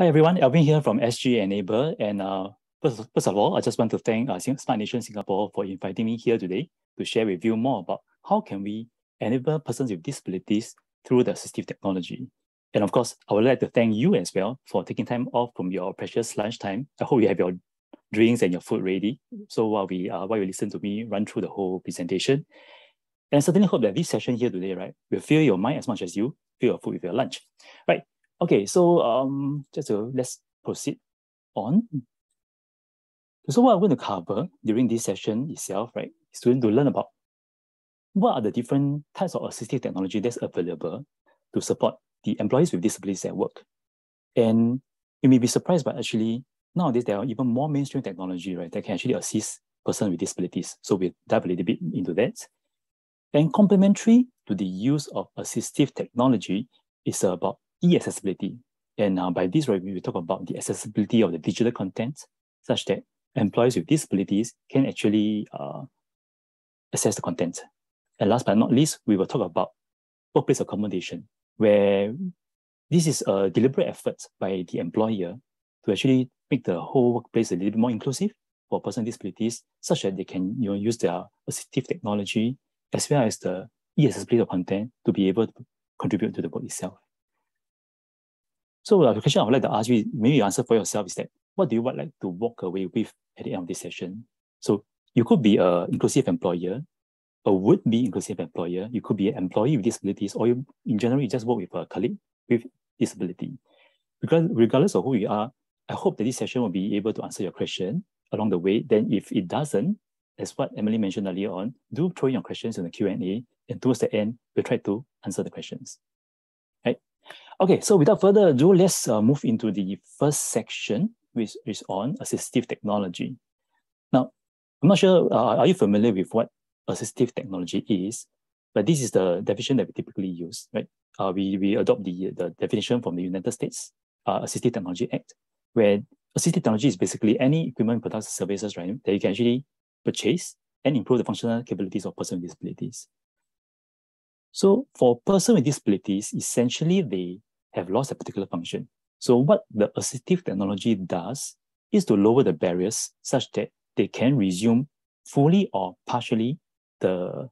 Hi everyone, Alvin here from SG Enable. And uh, first, first of all, I just want to thank uh, Smart Nation Singapore for inviting me here today to share with you more about how can we enable persons with disabilities through the assistive technology. And of course, I would like to thank you as well for taking time off from your precious lunchtime. I hope you have your drinks and your food ready. So while we uh, while you listen to me run through the whole presentation, and I certainly hope that this session here today, right, will fill your mind as much as you fill your food with your lunch. Right. Okay, so um, just to, let's proceed on. So what I'm going to cover during this session itself, right, is to, to learn about what are the different types of assistive technology that's available to support the employees with disabilities at work. And you may be surprised, but actually nowadays there are even more mainstream technology, right, that can actually assist person with disabilities. So we'll dive a little bit into that. And complementary to the use of assistive technology is about e-accessibility. And uh, by this, right, we will talk about the accessibility of the digital content such that employees with disabilities can actually uh, access the content. And last but not least, we will talk about workplace accommodation, where this is a deliberate effort by the employer to actually make the whole workplace a little bit more inclusive for person with disabilities, such that they can you know, use their assistive technology as well as the e-accessibility of content to be able to contribute to the work itself. So uh, the question I would like to ask you, maybe you answer for yourself is that, what do you want like to walk away with at the end of this session? So you could be an inclusive employer, a would-be inclusive employer. You could be an employee with disabilities, or you, in general, you just work with a colleague with disability. Because regardless of who you are, I hope that this session will be able to answer your question along the way. Then if it doesn't, as what Emily mentioned earlier on, do throw in your questions in the Q&A, and towards the end, we'll try to answer the questions. Okay, so without further ado, let's uh, move into the first section, which is on assistive technology. Now, I'm not sure, uh, are you familiar with what assistive technology is? But this is the definition that we typically use, right? Uh, we, we adopt the, the definition from the United States uh, Assistive Technology Act, where assistive technology is basically any equipment, products, services, right, that you can actually purchase and improve the functional capabilities of person with disabilities. So for person with disabilities, essentially they have lost a particular function. So what the assistive technology does is to lower the barriers such that they can resume fully or partially the,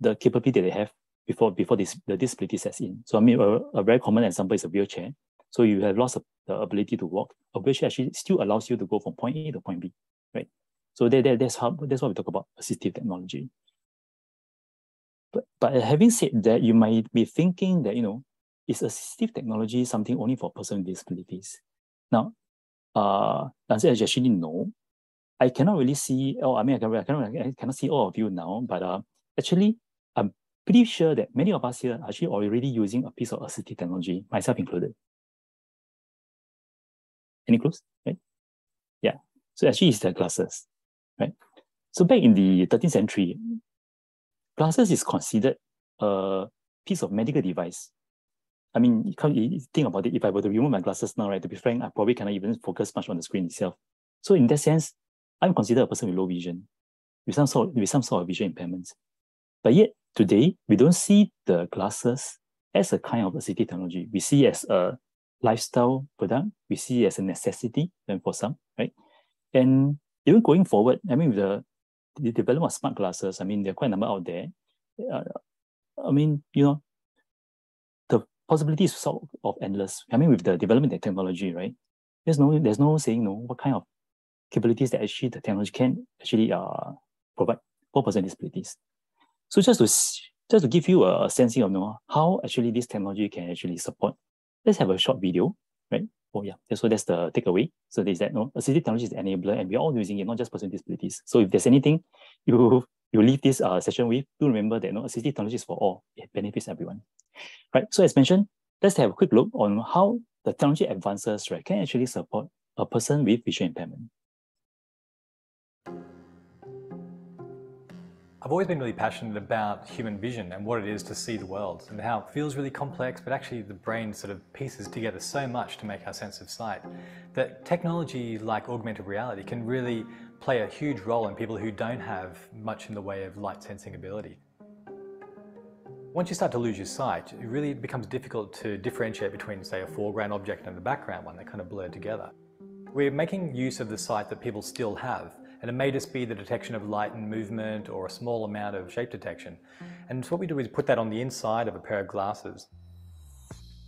the capability they have before, before this, the disability sets in. So I mean, a, a very common example is a wheelchair. So you have lost the ability to walk. A wheelchair actually still allows you to go from point A to point B, right? So that, that, that's, how, that's what we talk about assistive technology. But, but having said that, you might be thinking that, you know, is assistive technology something only for person with disabilities? Now, uh, the answer is actually no. I cannot really see, oh, I mean, I, can, I, cannot, I cannot see all of you now, but uh, actually, I'm pretty sure that many of us here are actually already using a piece of assistive technology, myself included. Any clues? Right? Yeah. So actually, it's the glasses, right? So back in the 13th century, glasses is considered a piece of medical device I mean, you can't you think about it. If I were to remove my glasses now, right, to be frank, I probably cannot even focus much on the screen itself. So in that sense, I'm considered a person with low vision, with some sort with some sort of visual impairments. But yet today, we don't see the glasses as a kind of assistive technology. We see as a lifestyle product. We see as a necessity and for some, right? And even going forward, I mean, with the, the development of smart glasses, I mean, there are quite a number out there. Uh, I mean, you know, possibilities sort of endless. I mean, with the development of technology, right? There's no there's no saying no what kind of capabilities that actually the technology can actually uh provide for person disabilities. So just to just to give you a sensing of you know, how actually this technology can actually support. Let's have a short video, right? Oh yeah, so that's the takeaway. So there's that no assistive technology is enabler and we're all using it, not just person disabilities. So if there's anything you you leave this uh, session with, do remember that no assistive technology is for all. It benefits everyone. Right. So as mentioned, let's have a quick look on how the technology advances right, can actually support a person with visual impairment. I've always been really passionate about human vision and what it is to see the world and how it feels really complex, but actually the brain sort of pieces together so much to make our sense of sight that technology like augmented reality can really play a huge role in people who don't have much in the way of light sensing ability. Once you start to lose your sight, it really becomes difficult to differentiate between, say, a foreground object and a background one. They kind of blur together. We're making use of the sight that people still have, and it may just be the detection of light and movement or a small amount of shape detection. Mm. And so what we do is put that on the inside of a pair of glasses.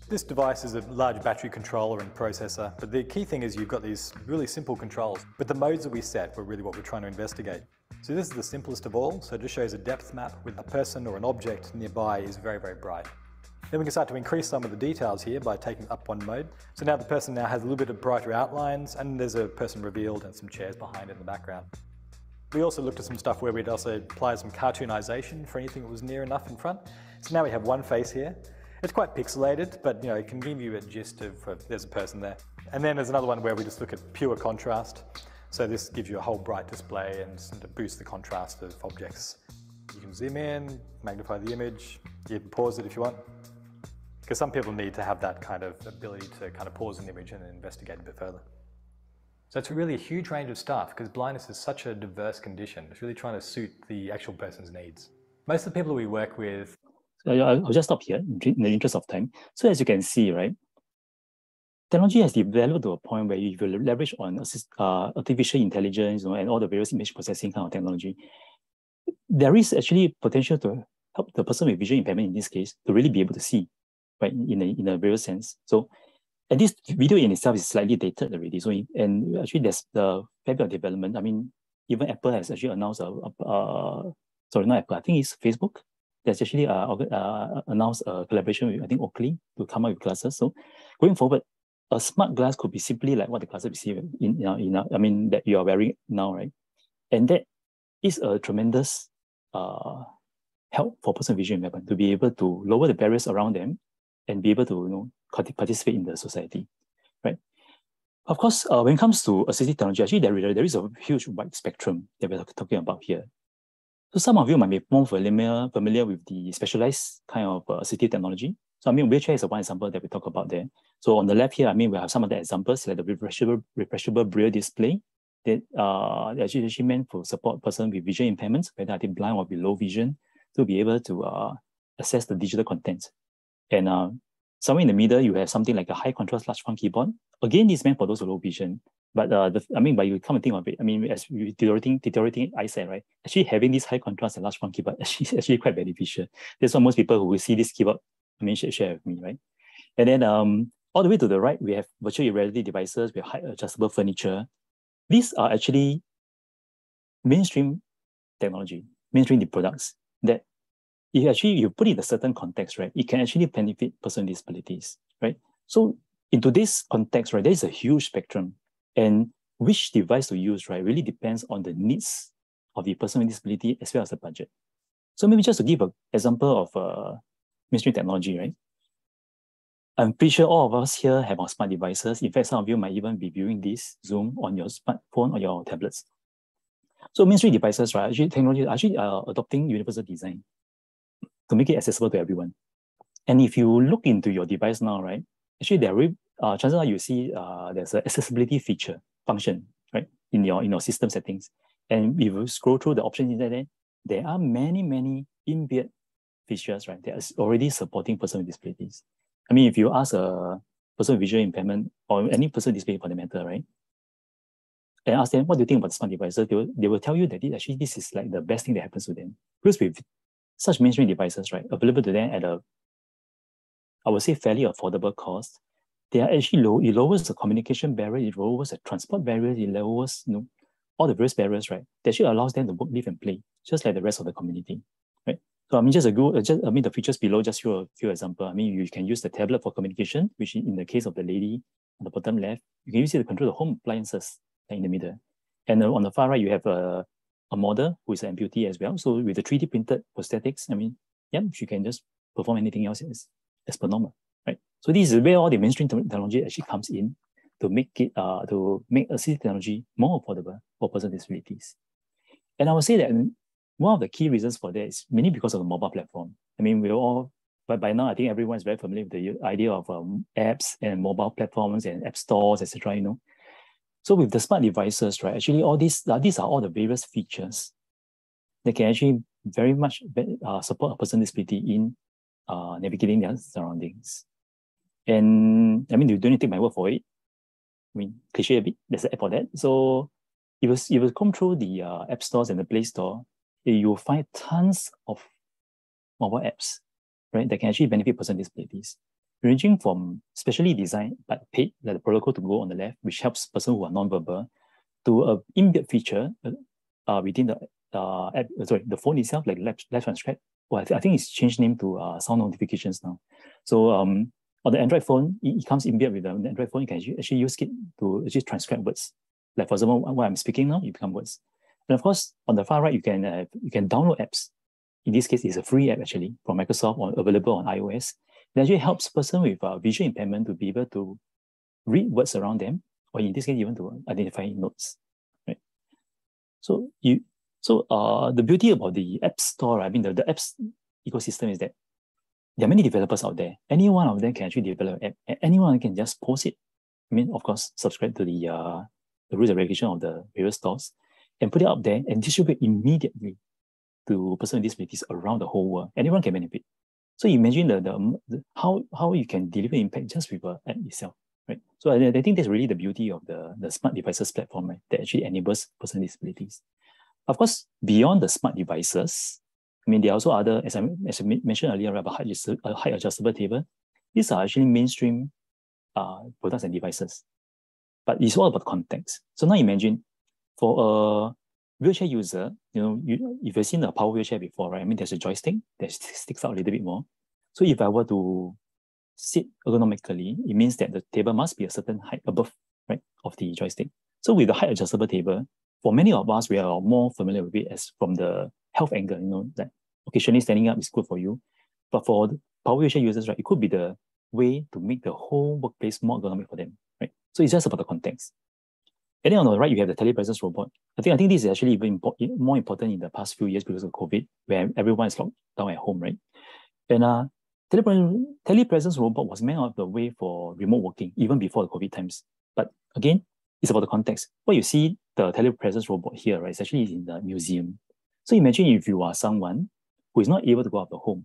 This device is a large battery controller and processor, but the key thing is you've got these really simple controls, but the modes that we set were really what we're trying to investigate. So this is the simplest of all, so it just shows a depth map with a person or an object nearby is very, very bright. Then we can start to increase some of the details here by taking up one mode. So now the person now has a little bit of brighter outlines and there's a person revealed and some chairs behind in the background. We also looked at some stuff where we'd also apply some cartoonization for anything that was near enough in front. So now we have one face here. It's quite pixelated, but you know, it can give you a gist of uh, there's a person there. And then there's another one where we just look at pure contrast. So this gives you a whole bright display and to boost the contrast of objects. You can zoom in, magnify the image, you can pause it if you want. Because some people need to have that kind of ability to kind of pause an image and investigate a bit further. So it's really a huge range of stuff because blindness is such a diverse condition. It's really trying to suit the actual person's needs. Most of the people we work with. I'll just stop here in the interest of time. So as you can see, right, technology has developed to a point where you leverage on assist, uh, artificial intelligence you know, and all the various image processing kind of technology. There is actually potential to help the person with visual impairment in this case to really be able to see, right, in a, in a various sense. So, and this video in itself is slightly dated already. So, and actually there's the of development. I mean, even Apple has actually announced, a, a, a sorry, not Apple, I think it's Facebook. There's actually uh, uh, announced a collaboration with, I think, Oakley to come up with glasses. So going forward, a smart glass could be simply like what the glasses we see in, in, in I mean, that you are wearing now, right? And that is a tremendous uh, help for person visual impairment to be able to lower the barriers around them and be able to you know participate in the society, right? Of course, uh, when it comes to assistive technology, actually there, there is a huge wide spectrum that we're talking about here. So some of you might be more familiar, familiar with the specialized kind of uh, assistive technology. So I mean, wheelchair is one example that we talk about there. So on the left here, I mean, we have some of the examples like the refreshable, refreshable braille display that uh, actually, meant for support person with visual impairments, whether I think blind or below vision, to be able to uh, access the digital content. And uh, somewhere in the middle, you have something like a high contrast large font keyboard. Again, this meant for those with low vision. But uh, the, I mean, but you come and think of it, I mean, as you deteriorating, deteriorating eyesight, right? Actually, having this high contrast and large font keyboard actually actually quite beneficial. That's why most people who will see this keyboard I mean, share, share with me, right? And then um, all the way to the right, we have virtual reality devices, we have height adjustable furniture. These are actually mainstream technology, mainstream the products that if actually you put it in a certain context, right, it can actually benefit person with disabilities, right? So in today's context, right, there is a huge spectrum. And which device to use, right, really depends on the needs of the person with disability as well as the budget. So maybe just to give an example of uh, mainstream technology, right? I'm pretty sure all of us here have our smart devices. In fact, some of you might even be viewing this Zoom on your smartphone or your tablets. So mainstream devices, right, actually technology actually uh, adopting universal design to make it accessible to everyone. And if you look into your device now, right, actually there will, uh, chances are you see uh, there's an accessibility feature function, right, in your in your system settings. And if you scroll through the options in there, there are many, many inbuilt features, right, that is already supporting person with disabilities. I mean, if you ask a person with visual impairment or any person with disability for the matter, right, and ask them, what do you think about smart devices? They will, they will tell you that it, actually this is like the best thing that happens to them. Because with such mainstream devices, right, available to them at a, I would say, fairly affordable cost, they are actually low. It lowers the communication barrier, it lowers the transport barrier, it lowers you know, all the various barriers, right? That actually allows them to work, live, and play, just like the rest of the community, right? So I mean, just a good, uh, just I mean, the features below, just show a few example. I mean, you can use the tablet for communication, which in the case of the lady on the bottom left, you can use it to control the home appliances in the middle. And on the far right, you have a, a model who is an amputee as well. So with the 3D printed prosthetics, I mean, yeah, she can just perform anything else as, as per normal, right? So this is where all the mainstream technology actually comes in to make it, uh, to make assistive technology more affordable for persons with disabilities. And I would say that one of the key reasons for that is mainly because of the mobile platform. I mean, we're all, but by now I think everyone is very familiar with the idea of um, apps and mobile platforms and app stores, etc. You know, so with the smart devices, right? Actually, all these uh, these are all the various features that can actually very much uh, support a person with disability in uh, navigating their surroundings. And I mean, you don't need to take my word for it. I mean, cliche a bit, there's an app for that. So if you, if you come through the uh, app stores and the Play Store, you'll find tons of mobile apps, right, that can actually benefit person with disabilities, ranging from specially designed but paid, like the Proloquo2Go on the left, which helps person who are non-verbal, to a inbuilt feature uh, uh within the uh, app, uh, sorry, the phone itself, like left, Live Transcribe. Well, I, th- I think it's changed name to uh, sound notifications now. So um, on the Android phone, it, it comes inbuilt with the Android phone. You can actually use it to actually transcribe words. Like for example, what I'm speaking now, it become words. And of course, on the far right, you can uh, you can download apps. In this case, it's a free app actually from Microsoft or available on iOS. It actually helps person with uh, visual impairment to be able to read words around them, or in this case, even to identify notes. Right. So you so uh, the beauty about the App Store, I mean the, the apps ecosystem is that there are many developers out there. Any one of them can actually develop an app. Anyone can just post it. I mean, of course, subscribe to the uh, the rules and regulation of the various stores and put it up there and distribute immediately to person with disabilities around the whole world. Anyone can benefit. So imagine the, the, the how how you can deliver impact just with an app itself, right? So I, I think that's really the beauty of the, the smart devices platform, right? That actually enables person disabilities. Of course, beyond the smart devices, I mean, there are also other, as I, as I mentioned earlier, about height, a height adjustable table. These are actually mainstream uh, products and devices, but it's all about context. So now imagine for a wheelchair user, you know, you, if you've seen a power wheelchair before, right? I mean, there's a joystick that sticks out a little bit more. So if I were to sit ergonomically, it means that the table must be a certain height above, right, of the joystick. So with the height adjustable table, for many of us, we are more familiar with it as from the health angle, you know, that occasionally standing up is good for you. But for power wheelchair users, right, it could be the way to make the whole workplace more ergonomic for them, right? So it's just about the context. And then on the right, you have the telepresence robot. I think I think this is actually even more important in the past few years because of COVID, where everyone is locked down at home, right? And uh, telepresence, telepresence robot was meant out of the way for remote working even before the COVID times. But again, it's about the context. What you see the telepresence robot here, right, is actually in the museum. So imagine if you are someone who is not able to go out of the home.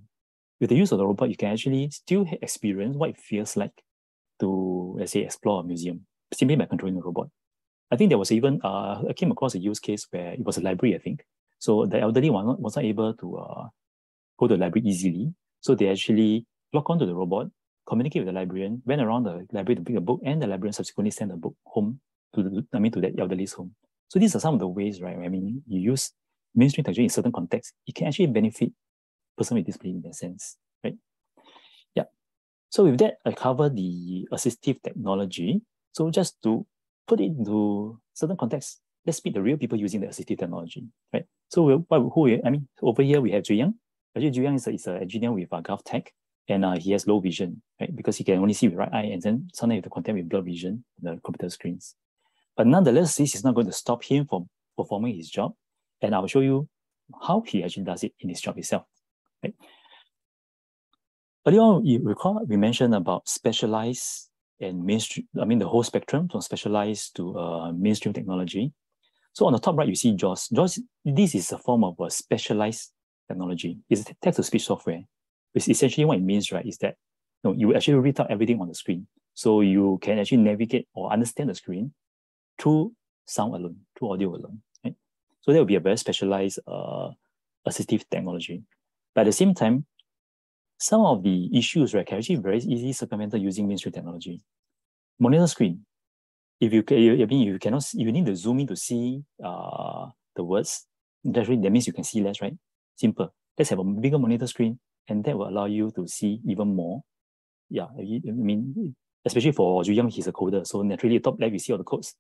With the use of the robot, you can actually still experience what it feels like to, let's say, explore a museum simply by controlling the robot. I think there was even, uh, I came across a use case where it was a library, I think. So the elderly not, was not able to uh, go to the library easily. So they actually log onto the robot, communicate with the librarian, went around the library to pick a book, and the librarian subsequently sent the book home to the, I mean, to that elderly's home. So these are some of the ways, right? I mean, you use mainstream technology in certain contexts, it can actually benefit person with disability in that sense, right? Yeah. So with that, I cover the assistive technology. So just to put it into certain context, let's meet the real people using the assistive technology, right? So we, who, I mean, over here we have Zhu Yang. Actually, Zhu Yang is, a, is an engineer with uh, GovTech, and uh, he has low vision, right? Because he can only see with right eye, and then have to contact with blurred vision on the computer screens. But nonetheless, this is not going to stop him from performing his job. And I'll show you how he actually does it in his job itself. Right? Earlier on, you recall we mentioned about specialized and mainstream, I mean the whole spectrum from specialized to uh, mainstream technology. So on the top right, you see JAWS. JAWS, this is a form of a specialized technology. It's a text-to-speech software. Which essentially what it means, right, is that you, know, you actually read out everything on the screen. So you can actually navigate or understand the screen through sound alone, through audio alone. Right? So that would be a very specialized uh, assistive technology. But at the same time, some of the issues right, can actually very easily circumvented using mainstream technology. Monitor screen. If you, I mean, you cannot, you need to zoom in to see uh, the words. That, that means you can see less, right? Simple. Let's have a bigger monitor screen, and that will allow you to see even more. Yeah, I mean, especially for Zhu he's a coder, so naturally, top left you see all the codes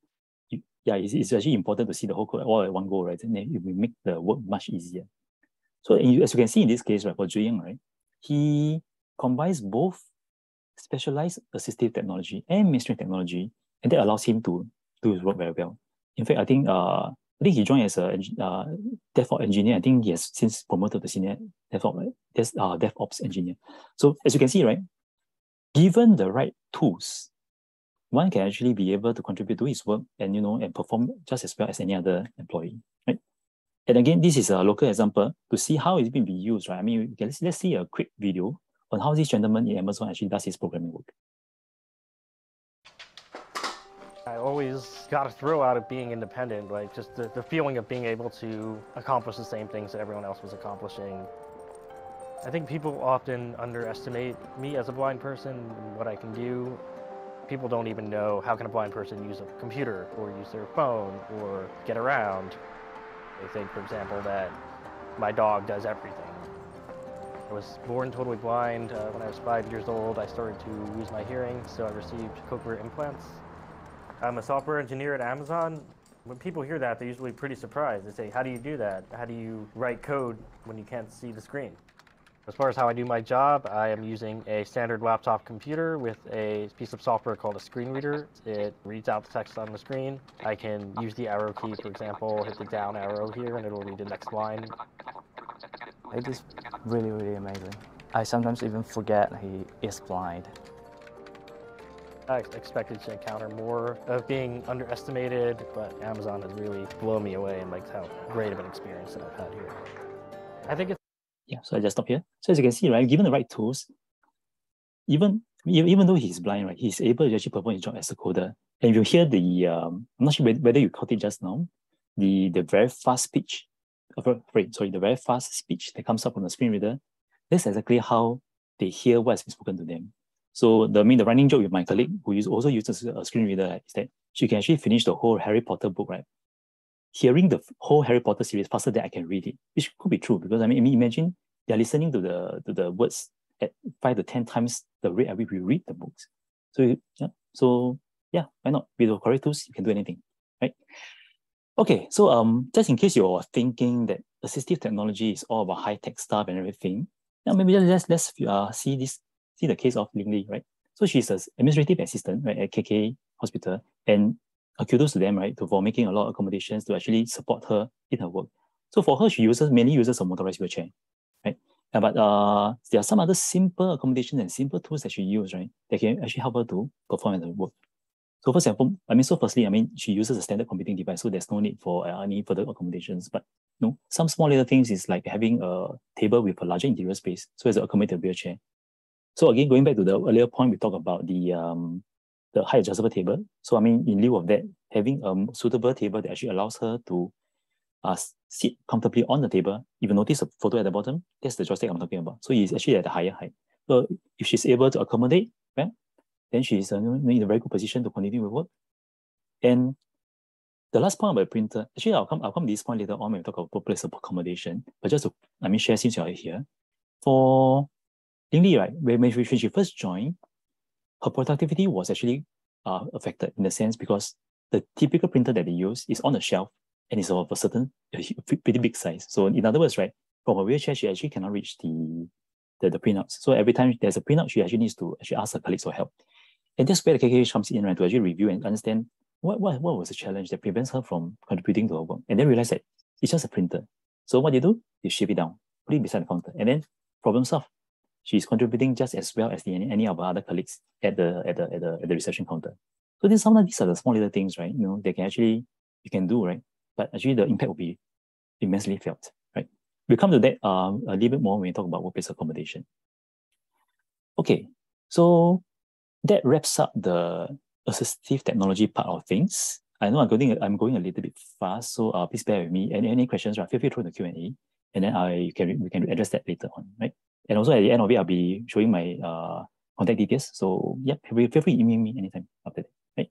yeah, it's, it's actually important to see the whole code all at one go, right? And then it will make the work much easier. So as you can see in this case, right, for Zhu right, he combines both specialized assistive technology and mainstream technology, and that allows him to do his work very well. In fact, I think uh, I think he joined as a uh, DevOps engineer. I think he has since promoted to senior DevOps, uh, DevOps engineer. So as you can see, right, given the right tools, one can actually be able to contribute to his work and you know and perform just as well as any other employee, right? And again, this is a local example to see how it's been used, right? I mean, let's, let's see a quick video on how this gentleman in Amazon actually does his programming work. I always got a thrill out of being independent, like just the, the feeling of being able to accomplish the same things that everyone else was accomplishing. I think people often underestimate me as a blind person and what I can do. People don't even know how can a blind person use a computer or use their phone or get around. They think, for example, that my dog does everything. I was born totally blind. Uh, when I was five years old, I started to lose my hearing, so I received cochlear implants. I'm a software engineer at Amazon. When people hear that, they're usually pretty surprised. They say, how do you do that? How do you write code when you can't see the screen? As far as how I do my job, I am using a standard laptop computer with a piece of software called a screen reader. It reads out the text on the screen. I can use the arrow key, for example, hit the down arrow here, and it'll read the next line. It is really, really amazing. I sometimes even forget he is blind. I expected to encounter more of being underestimated, but Amazon has really blown me away and like how great of an experience that I've had here. I think it's yeah. So I just stop here. So as you can see, right, given the right tools, even even though he's blind, right, he's able to actually perform his job as a coder. And you hear the um, I'm not sure whether you caught it just now, the the very fast speech, uh, sorry, sorry, the very fast speech that comes up on the screen reader. That's exactly how they hear what's been spoken to them. So the I mean the running joke with my colleague who is also uses a screen reader right, is that she can actually finish the whole Harry Potter book, right? Hearing the whole Harry Potter series faster than I can read it, which could be true because I mean, imagine they're listening to the to the words at five to ten times the rate at which we read the books. So yeah, so yeah, why not? With the correct tools, you can do anything, right? Okay, so um, just in case you're thinking that assistive technology is all about high tech stuff and everything, now maybe let's let's uh, see this see the case of Ling Li, right? So she's an administrative assistant right, at KK Hospital, and kudos to them, right, to, for making a lot of accommodations to actually support her in her work. So for her, she uses many uses a motorized wheelchair, right? Uh, but uh, there are some other simple accommodations and simple tools that she uses, right, that can actually help her to perform her work. So for example, I mean, so firstly, I mean, she uses a standard computing device, so there's no need for uh, any further accommodations. But you know, some small little things is like having a table with a larger interior space, so as to accommodate a wheelchair. So again, going back to the earlier point, we talked about the um, the height adjustable table. So I mean, in lieu of that, having a suitable table that actually allows her to uh, sit comfortably on the table. If you notice a photo at the bottom, that's the joystick I'm talking about. So it's actually at a higher height. So if she's able to accommodate, right, then she's uh, in a very good position to continue with work. And the last point about the printer, actually I'll come, I'll come to this point later on when we talk about place of accommodation. But just to, I mean, share since you're here. For Ling right, when, when she first joined, her productivity was actually uh, affected in a sense because the typical printer that they use is on a shelf and it's of a certain pretty big size. So in other words, right, from a wheelchair, she actually cannot reach the, the, the printouts. So every time there's a printout, she actually needs to actually ask her colleagues for help. And that's where the KKH comes in, right, to actually review and understand what, what, what was the challenge that prevents her from contributing to her work. And then realize that it's just a printer. So what they do, they ship it down, put it beside the counter, and then problem solved she's contributing just as well as the, any, of our other colleagues at the at the at the, at the reception counter. So these sometimes these are the small little things, right? You know, they can actually you can do, right? But actually the impact will be immensely felt, right? We'll come to that um, a little bit more when we talk about workplace accommodation. Okay, so that wraps up the assistive technology part of things. I know I'm going I'm going a little bit fast, so uh, please bear with me. Any any questions, right? Feel free to throw in the Q and A, and then I can we can address that later on, right? And also at the end of it, I'll be showing my uh, contact details. So yeah, feel free to email me anytime after that. Right?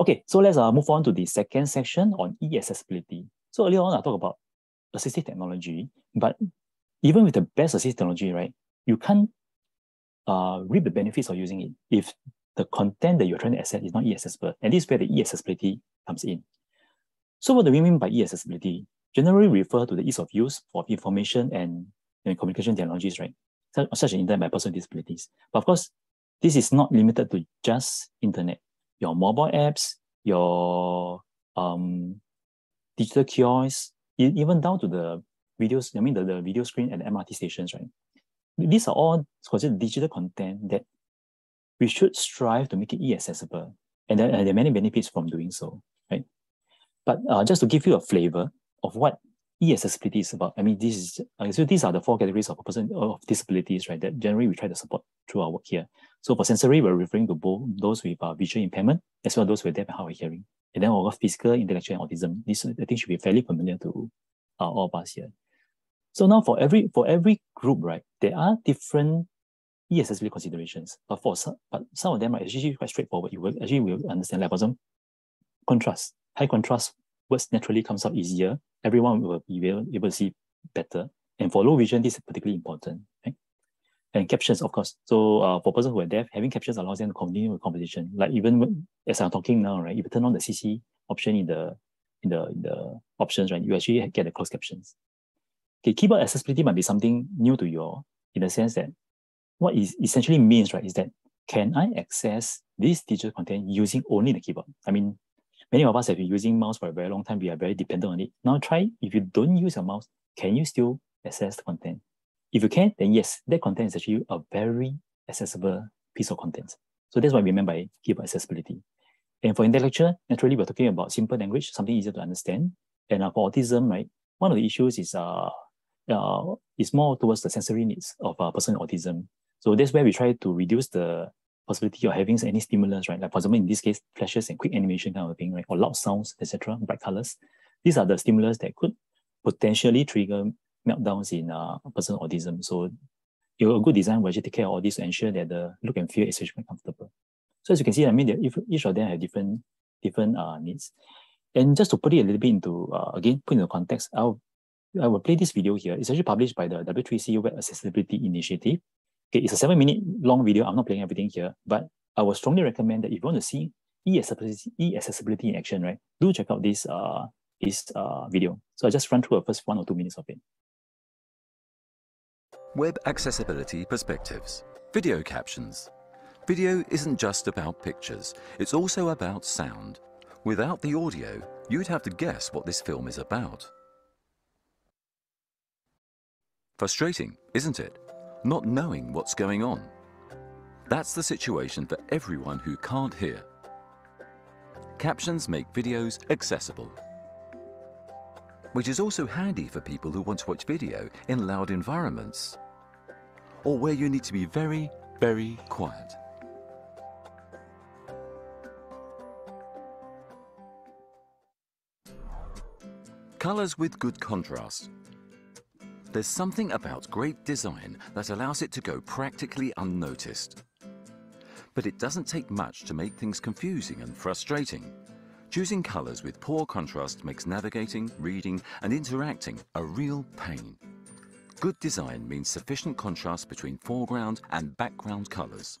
Okay, so let's uh, move on to the second section on e-accessibility. So earlier on, I talked about assistive technology, but even with the best assistive technology, right, you can't uh, reap the benefits of using it if the content that you're trying to access is not e-accessible. And this is where the e-accessibility comes in. So what do we mean by e-accessibility? Generally refer to the ease of use of information and communication technologies, right? Such, such as internet by person with disabilities. But of course, this is not limited to just internet. Your mobile apps, your um, digital kiosks, even down to the videos, I mean the, the video screen at the MRT stations, right? These are all considered digital content that we should strive to make it e-accessible. And there, and there are many benefits from doing so, right? But uh, just to give you a flavor of what is about. I mean, this is so these are the four categories of person of disabilities, right? That generally we try to support through our work here. So for sensory, we're referring to both those with uh, visual impairment as well as those with deaf and hard of hearing. And then our physical, intellectual, and autism. This I think should be fairly familiar to uh, all of us here. So now for every for every group, right, there are different e-accessibility considerations. But for some, but some of them are actually quite straightforward. You will actually will understand like for example, contrast. High contrast words naturally comes out easier. Everyone will be able, to see better. And for low vision, this is particularly important. Right? And captions, of course. So uh, for persons who are deaf, having captions allows them to continue with conversation. Like even when, as I'm talking now, right, if you turn on the CC option in the in the in the options, right, you actually get the closed captions. Okay, keyboard accessibility might be something new to you all in the sense that what is essentially means, right, is that can I access this digital content using only the keyboard? I mean, many of us have been using mouse for a very long time. We are very dependent on it. Now try, if you don't use a mouse, can you still access the content? If you can, then yes, that content is actually a very accessible piece of content. So that's what we mean by keyboard accessibility. And for intellectual, naturally, we're talking about simple language, something easier to understand. And uh, for autism, right, one of the issues is uh, uh, is more towards the sensory needs of a person with autism. So that's where we try to reduce the possibility of having any stimulus, right? Like for example, in this case, flashes and quick animation kind of thing, right? Or loud sounds, etc., bright colors. These are the stimulus that could potentially trigger meltdowns in uh, a person autism. So a good design will actually take care of all this to ensure that the look and feel is actually comfortable. So as you can see, I mean, if each of them have different different uh, needs. And just to put it a little bit into, uh, again, put into context, I'll, I will play this video here. It's actually published by the W3C Web Accessibility Initiative. Okay, it's a seven minute long video. I'm not playing everything here, but I would strongly recommend that if you want to see e-accessibility, e-accessibility in action, right, do check out this, uh, this uh, video. So I just run through the first one or two minutes of it. Web Accessibility Perspectives. Video captions. Video isn't just about pictures, it's also about sound. Without the audio, you'd have to guess what this film is about. Frustrating, isn't it? Not knowing what's going on. That's the situation for everyone who can't hear. Captions make videos accessible which is also handy for people who want to watch video in loud environments or where you need to be very, very quiet. Colors with good contrast. There's something about great design that allows it to go practically unnoticed. But it doesn't take much to make things confusing and frustrating. Choosing colours with poor contrast makes navigating, reading and interacting a real pain. Good design means sufficient contrast between foreground and background colours.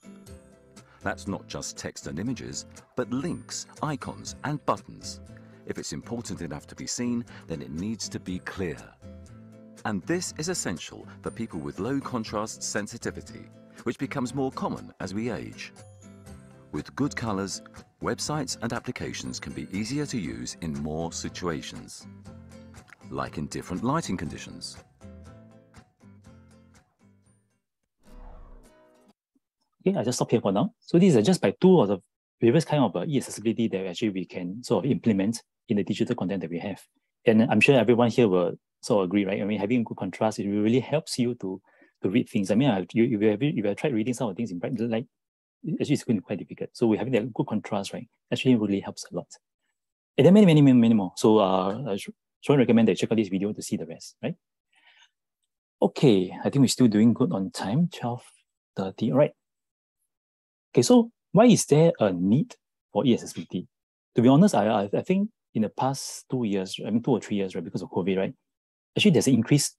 That's not just text and images, but links, icons and buttons. If it's important enough to be seen, then it needs to be clear. And this is essential for people with low contrast sensitivity, which becomes more common as we age. With good colours, websites and applications can be easier to use in more situations, like in different lighting conditions. Okay, I just stop here for now. So these are just by two of the various kind of uh, e-accessibility that actually we can sort of implement in the digital content that we have. And I'm sure everyone here will sort of agree, right? I mean, having good contrast, it really helps you to to read things. I mean, I've, you, you, have, you have tried reading some of the things in bright light, actually it's going to be quite difficult. So we having that good contrast, right, actually really helps a lot. And then many, many, many, many more. So uh, I strongly recommend that you check out this video to see the rest, right? Okay, I think we're still doing good on time, 12.30, all right. Okay, so why is there a need for e-accessibility? To be honest, I, I, I think in the past two years, I mean two or three years, right, because of COVID, right, actually there's an increase,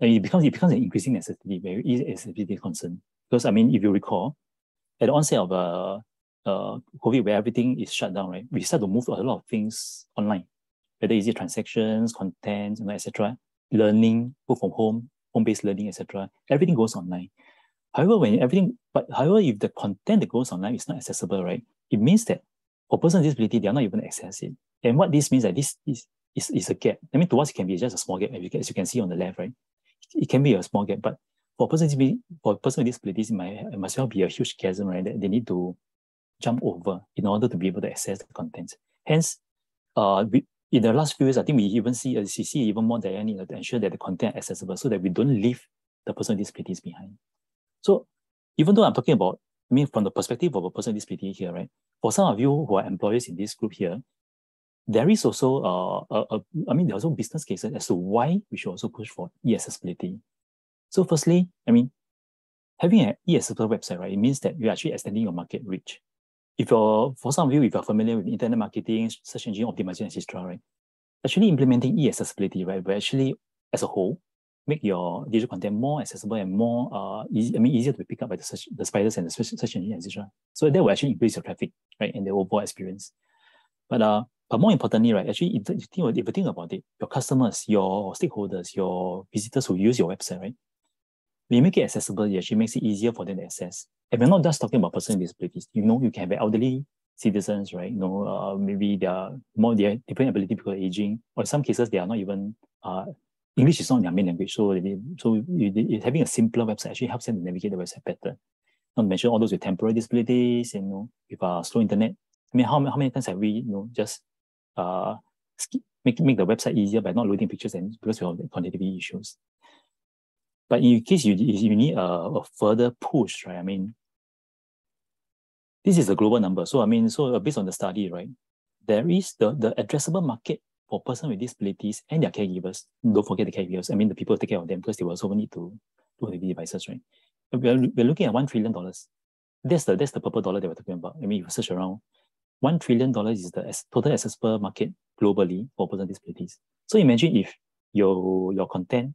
mean, it becomes it becomes an increasing necessity where e-accessibility is concerned. Because I mean, if you recall, at the onset of uh, uh, COVID, where everything is shut down, right, we start to move a lot of things online, whether it's transactions, content, you know, etc., learning, work from home, home-based learning, etc. Everything goes online. However, when everything, but however, if the content that goes online is not accessible, right, it means that for persons with disability, they are not even access it. And what this means that this is, is, is a gap. I mean, to us, it can be just a small gap, as you can see on the left, right? It can be a small gap, but for persons with, for person with disabilities, it might, it must well be a huge chasm, right? That they need to jump over in order to be able to access the content. Hence, uh, we, in the last few years, I think we even see, as you see even more that I need to ensure that the content accessible so that we don't leave the person with disabilities behind. So even though I'm talking about, I mean, from the perspective of a person with disability here, right? For some of you who are employers in this group here, there is also, uh, a, a, I mean, there are also business cases as to why we should also push for e-accessibility. So firstly, I mean, having an e-accessible website, right, it means that you're actually extending your market reach. If you're, for some of you, if you're familiar with internet marketing, search engine optimization, etc., right, actually implementing e-accessibility, right, will actually, as a whole, make your digital content more accessible and more, uh, easy, I mean, easier to pick up by the search, the spiders and the search, engine, etc. So that will actually increase your traffic, right, and the overall experience. But uh, but more importantly, right, actually, if you think, if you think about it, your customers, your stakeholders, your visitors who use your website, right, when you make it accessible, it actually makes it easier for them to access. And we're not just talking about person with disabilities. You know, you can have elderly citizens, right? You know, uh, maybe they are more, they are different ability because aging, or in some cases, they are not even, uh, English is not their main language. So, they, so having a simpler website actually helps them to navigate the website better. Not to mention all those with temporary disabilities, and, you know, with uh, slow internet. I mean, how, how many times have we, you know, just uh, make, make the website easier by not loading pictures and because of the connectivity issues. But in case you, you need a, a further push, right? I mean, this is a global number. So I mean, so uh, based on the study, right, there is the, the addressable market for person with disabilities and their caregivers. Don't forget the caregivers. I mean, the people take care of them because they also need to do the devices, right? We're, we're looking at one trillion dollars. That's the that's the purple dollar that we're talking about. I mean, if you search around, one trillion dollars is the total accessible market globally for person with disabilities. So imagine if your your content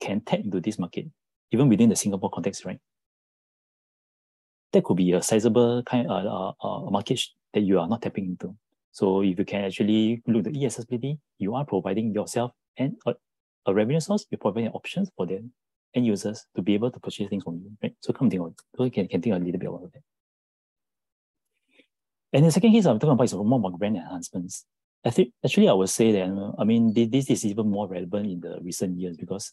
can tap into this market, even within the Singapore context, right? That could be a sizable kind of uh, uh, uh, market that you are not tapping into. So if you can actually look at e-accessibility, you are providing yourself and a, a revenue source, you're providing options for the end users to be able to purchase things from you, right? So come think of, so you can, can think a little bit about that. And the second case I'm talking about is more about brand enhancements. I think actually I would say that I mean this is even more relevant in the recent years because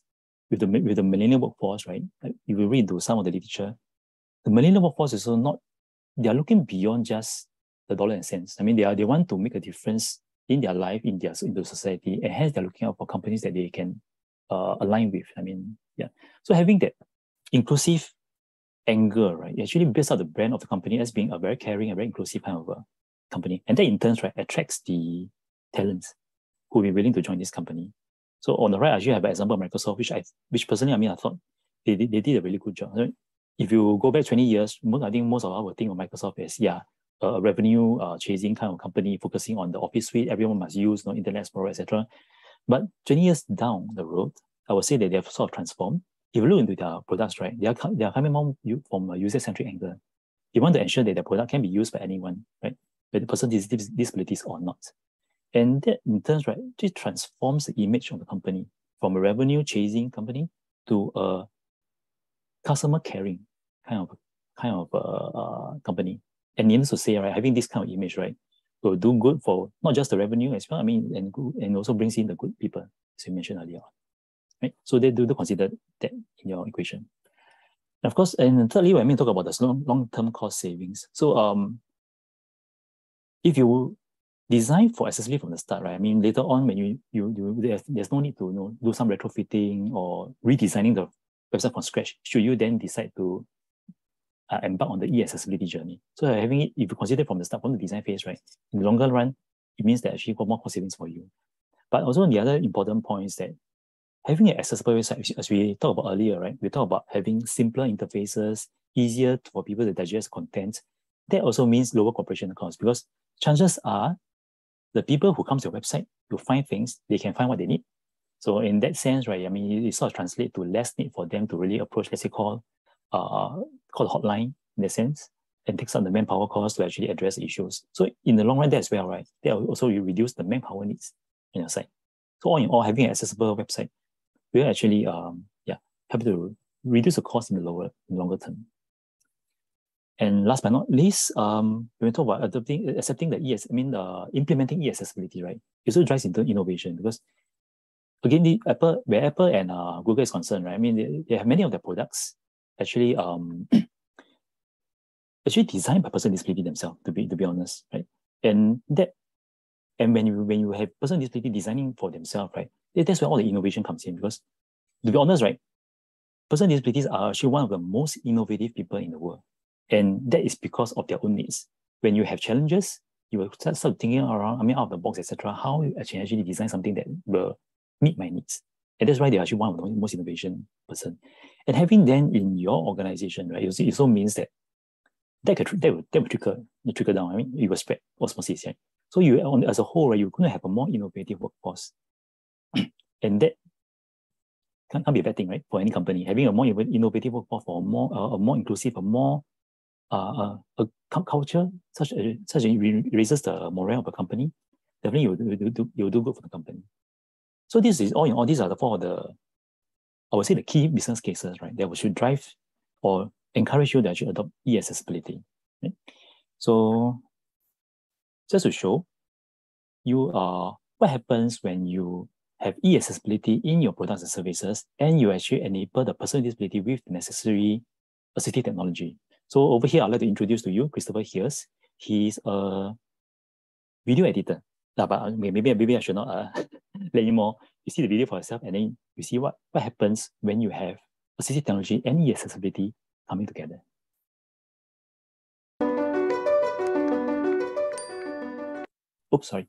with the with the millennial workforce, right? If you read into some of the literature, the millennial workforce is also not they are looking beyond just the dollar and cents. I mean, they are they want to make a difference in their life, in their in the society, and hence they're looking out for companies that they can uh, align with. I mean, yeah. So having that inclusive angle, right, actually builds out the brand of the company as being a very caring and very inclusive kind of a company, and that in turn, right, attracts the talents who will be willing to join this company. So on the right, I actually have an example of Microsoft, which I, which personally, I mean, I thought they, they, did a really good job. If you go back 20 years, most, I think most of us would of Microsoft as, yeah, a revenue uh, chasing kind of company focusing on the office suite, everyone must use you know, Internet Explorer, etc. But 20 years down the road, I would say that they have sort of transformed. If you look into their products, right, they are, they are coming more from a user-centric angle. You want to ensure that the product can be used by anyone, right? Whether the person has disabilities or not. And that in turn, right, it transforms the image of the company from a revenue chasing company to a customer caring kind of kind of uh, uh, company. And needless to say, right, having this kind of image, right, will do good for not just the revenue as well. I mean, and good, and also brings in the good people, as you mentioned earlier on. Right. So they do consider that in your equation. And of course, and thirdly, when I mean talk about the long long term cost savings. So um, if you design for accessibility from the start, right? I mean, later on when you you, you there's, there's no need to you know, do some retrofitting or redesigning the website from scratch. Should you then decide to uh, embark on the e-accessibility journey? So having it, if you consider from the start, from the design phase, right? In the longer run, it means that actually got more cost savings for you. But also the other important point is that having an accessible website, as we talked about earlier, right? We talked about having simpler interfaces, easier for people to digest content. That also means lower corporation costs because chances are the people who come to your website to find things, they can find what they need. So in that sense, right, I mean, it sort of translates to less need for them to really approach, let's say, call, uh, call hotline in a sense, and takes up the manpower cost to actually address issues. So in the long run, that as well, right, that also you reduce the manpower needs in your site. So all in all, having an accessible website will actually, um, yeah, help to reduce the cost in the lower, in longer term. And last but not least, um, when we talk about adopting, accepting the ES, I mean, uh, implementing e-accessibility, right? It also drives into innovation because, again, the Apple, where Apple and uh, Google is concerned, right? I mean, they, they have many of their products actually, um, actually designed by person with disability themselves, to be to be honest, right? And that And when you when you have person with disability designing for themselves, right, that's where all the innovation comes in. Because to be honest, right, person with disabilities are actually one of the most innovative people in the world. And that is because of their own needs. When you have challenges, you will start, start thinking around, I mean, out of the box, etc. How you actually actually design something that will meet my needs. And that's why they're actually one of the most innovation person. And having them in your organization, right, it also means that that could that will, that will trickle, trickle down. I mean, it will spread osmosis, right? So you on as a whole, right, you're going to have a more innovative workforce. and that can't, can't be a bad thing, right? For any company, having a more innovative workforce, for a more uh, a more inclusive, a more uh, uh a culture such a, such a raises the morale of a company. Definitely, you you do you do good for the company. So this is all in all. These are the four of the I would say the key business cases, right? That should drive or encourage you to actually adopt e-accessibility. Right? So just to show you uh, what happens when you have e-accessibility in your products and services, and you actually enable the person with disability with the necessary assistive technology. So over here, I'd like to introduce to you Christopher Hills. He's a video editor. Uh, but maybe, maybe I should not uh, let you more. You see the video for yourself, and then you see what, what happens when you have assistive technology and e-accessibility coming together. Oops, sorry.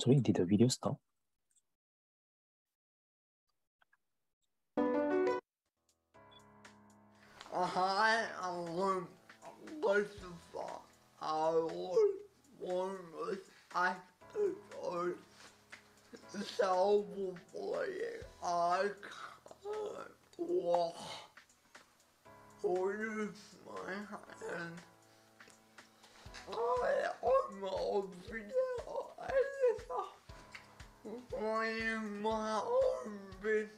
Sorry, did the video stop? Hi, I'm Christopher. Uh, I was born with athetoid cerebral palsy. I can't walk or use my hand. Running my own business.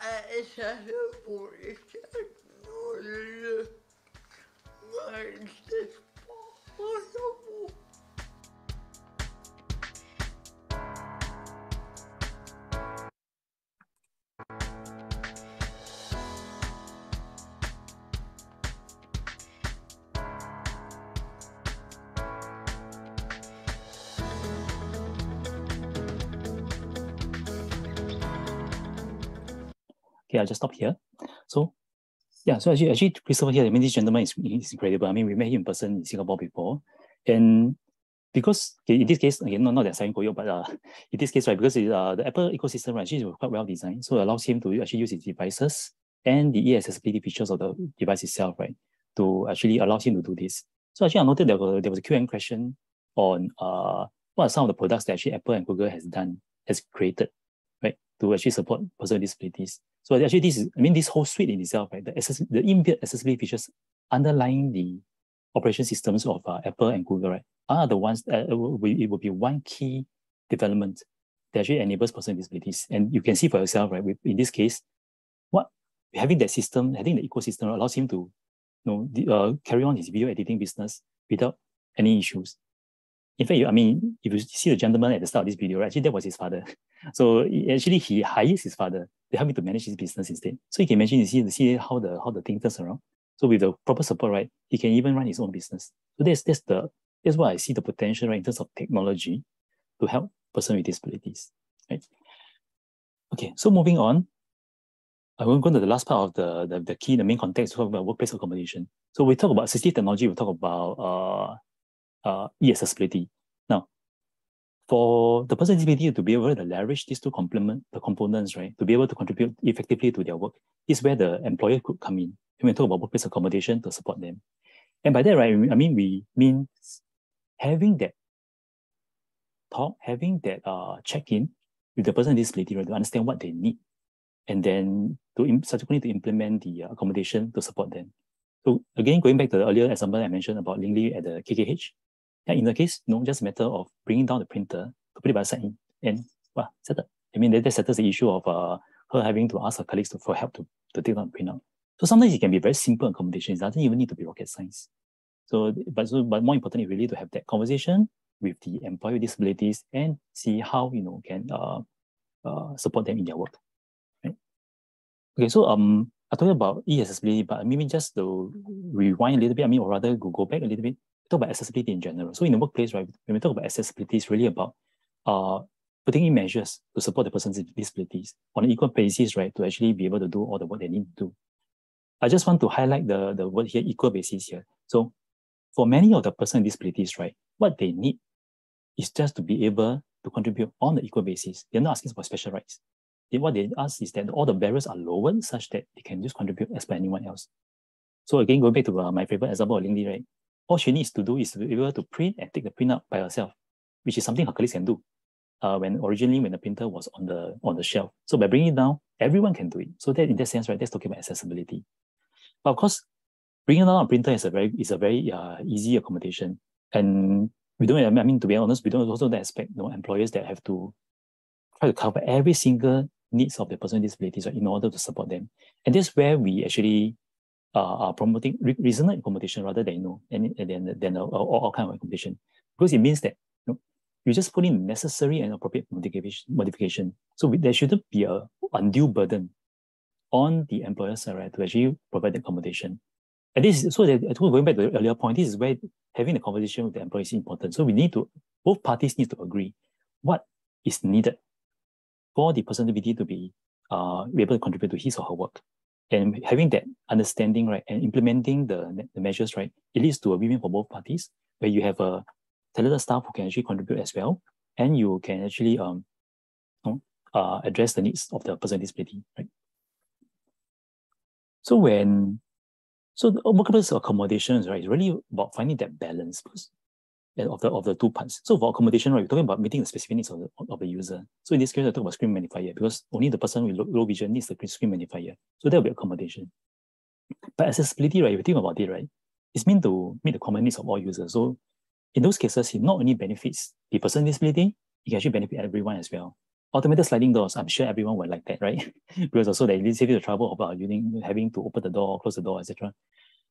Accessible technology makes this possible. Okay, I'll just stop here. So yeah, so actually, actually Christopher here, I mean, this gentleman is, is incredible. I mean, we met him in person in Singapore before. And because in this case, again, not, not that saying you, but uh, in this case, right, because it, uh, the Apple ecosystem right, actually is quite well designed. So it allows him to actually use his devices and the e-accessibility features of the device itself, right, to actually allow him to do this. So actually, I noted there was, there was a Q&A question on uh, what are some of the products that actually Apple and Google has done, has created, right, to actually support person with disabilities. So actually, this is, I mean, this whole suite in itself, right, the, access, the inbuilt accessibility features underlying the operation systems of uh, Apple and Google, right, are the ones that uh, it will be one key development that actually enables person with disabilities. And you can see for yourself, right, with, in this case, what having that system, having the ecosystem allows him to you know, the, uh, carry on his video editing business without any issues. In fact, I mean, if you see the gentleman at the start of this video, actually that was his father. So actually he hires his father to help him to manage his business instead. So you can imagine you see, see how the how the thing turns around. So with the proper support, right, he can even run his own business. So that's that's the that's why I see the potential right in terms of technology to help person with disabilities. Right. Okay, so moving on, I will go to the last part of the, the, the key, the main context, talk about workplace accommodation. So we talk about assistive technology, we talk about uh, uh, e-accessibility. Now, for the person with disability to be able to leverage these two complement the components, right, to be able to contribute effectively to their work, is where the employer could come in. We talk about workplace accommodation to support them. And by that, right, I mean we mean having that talk, having that uh, check-in with the person with disability, right, to understand what they need, and then to subsequently to implement the uh, accommodation to support them. So again, going back to the earlier example I mentioned about Lingli at the KKH, in the case, no, just a matter of bringing down the printer to put it by the side in, and well, settle. I mean, that, that settles the issue of uh, her having to ask her colleagues to, for help to, to take down the printout. So sometimes it can be very simple accommodation. It doesn't even need to be rocket science. So, but so, but more importantly, really to have that conversation with the employee with disabilities and see how you know can uh, uh, support them in their work. Right? Okay, so um, I talked about e-accessibility, but maybe just to rewind a little bit, I mean, or rather go, go back a little bit, talk about accessibility in general. So in the workplace, right, when we talk about accessibility, it's really about uh, putting in measures to support the person's disabilities on an equal basis, right, to actually be able to do all the work they need to do. I just want to highlight the, the word here, equal basis here. So for many of the person with disabilities, right, what they need is just to be able to contribute on the equal basis. They're not asking for special rights. They, what they ask is that all the barriers are lowered such that they can just contribute as per anyone else. So again, going back to uh, my favorite example of Lingli, right? All she needs to do is to be able to print and take the print out by herself, which is something her colleagues can do. Uh, when originally when the printer was on the on the shelf. So by bringing it down, everyone can do it. So that in that sense, right, that's talking about accessibility. But of course, bringing down a printer is a very is a very uh, easy accommodation, and we don't. I mean, to be honest, we don't also expect you know, employers that have to try to cover every single needs of the person with disabilities right, in order to support them. And that's where we actually uh, are promoting re- reasonable accommodation rather than you know any than than all, all kind of accommodation because it means that you, know, you just put in necessary and appropriate modification. modification. So we, there shouldn't be a undue burden on the employer side right, to actually provide the accommodation. And this is so that going back to the earlier point, this is where having a conversation with the employee is important. So we need to both parties need to agree what is needed for the person to be to be uh, able to contribute to his or her work. And having that understanding, right, and implementing the, the measures, right, it leads to a win-win for both parties, where you have a talented staff who can actually contribute as well, and you can actually um, uh, address the needs of the person with disability, right? So when, so the workplace accommodations, right, is really about finding that balance because of the of the two parts. So for accommodation, right, we're talking about meeting the specific needs of the, of the user. So in this case, I talk about screen magnifier because only the person with low, low vision needs the screen magnifier. So that will be accommodation. But accessibility, right, if you think about it, right, it's meant to meet the common needs of all users. So in those cases, it not only benefits the person with disability, it can actually benefit everyone as well. Automated sliding doors, I'm sure everyone would like that, right? because also they save you the trouble of uh, using, having to open the door, close the door, etc.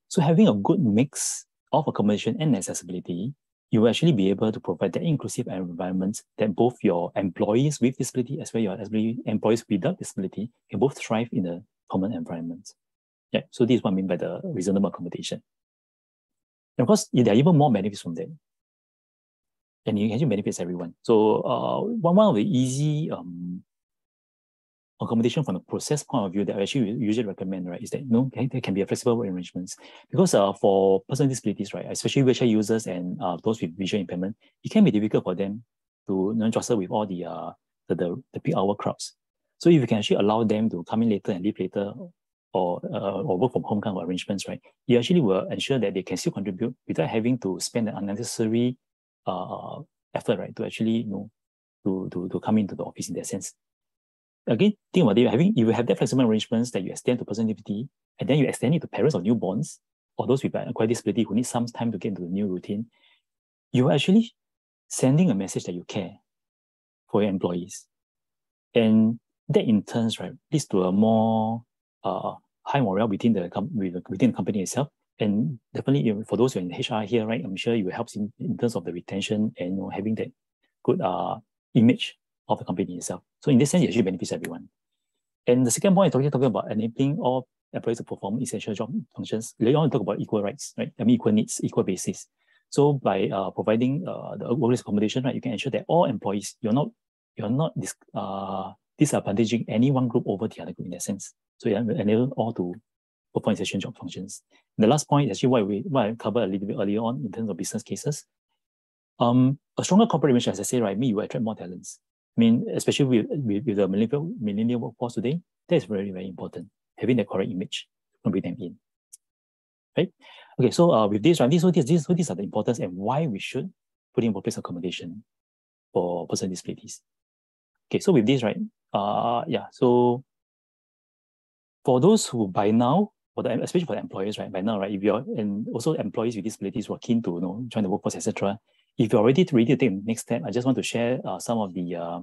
So having a good mix of accommodation and accessibility you will actually be able to provide that inclusive environment that both your employees with disability as well as your employees without disability can both thrive in a common environment. Yeah, so this is what I mean by the reasonable accommodation. And of course, there are even more benefits from that. And it actually benefits everyone. So uh, one, one of the easy um, accommodation from the process point of view that I actually usually recommend, right, is that you know, there can be a flexible arrangements. Because uh, for person disabilities, right, especially wheelchair users and uh, those with visual impairment, it can be difficult for them to you know, jostle with all the, uh, the, the, the peak hour crowds. So if you can actually allow them to come in later and leave later or, uh, or work from home kind of arrangements, right, you actually will ensure that they can still contribute without having to spend an unnecessary uh, effort, right, to actually, you know, to, to, to come into the office in that sense again, think about it, having if you have that flexible arrangements that you extend to personality, and then you extend it to parents of newborns, or those with acquired disability who need some time to get into the new routine, you're actually sending a message that you care for your employees. And that in turn, right, leads to a more uh, high morale within the, within the company itself, And definitely for those who are in HR here, right, I'm sure it helps in, in terms of the retention and you know, having that good uh, image of the company itself. So in this sense, it actually benefits everyone. And the second point, is talking, talking about enabling all employees to perform essential job functions. Later on, talk about equal rights, right? I mean, equal needs, equal basis. So by uh, providing uh, the workplace accommodation, right, you can ensure that all employees, you're not, you're not dis, uh, disadvantaging any one group over the other group in that sense. So you enable all to perform essential job functions. And the last point is actually what we what I covered a little bit earlier on in terms of business cases. Um, a stronger corporate image, as I say, right, me, you attract more talents. I mean, especially with, with, with the millennial, millennial workforce today, that is very, very important. Having the correct image to bring them in. Right? Okay, so uh, with this, right, these, so these, so these are the importance and why we should put in workplace accommodation for person with disabilities. Okay, so with this, right, uh, yeah, so for those who by now, for the, especially for the employers, right, by now, right, if you're, and also employees with disabilities who are keen to, you know, join the workforce, etc., if you're ready to, take next step, I just want to share uh, some of the uh,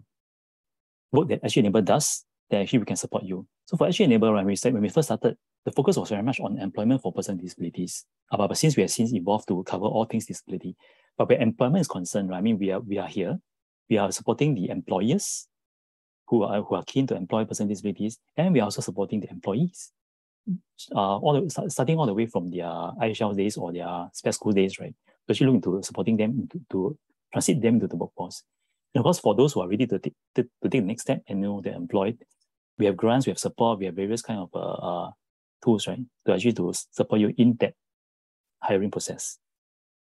work that SG Enable does that actually we can support you. So for SG Enable, right, we said when we first started, the focus was very much on employment for persons with disabilities. Uh, but since we have since evolved to cover all things disability, but where employment is concerned, right, I mean, we are we are here, we are supporting the employers who are who are keen to employ persons with disabilities, and we are also supporting the employees. Uh, all the, starting all the way from their IHL days or their spec school days, right? Actually look into supporting them to, to transit them into the workforce. And of course, for those who are ready to take, to, to take the next step and know they're employed, we have grants, we have support, we have various kind of uh, uh, tools, right, to actually to support you in that hiring process.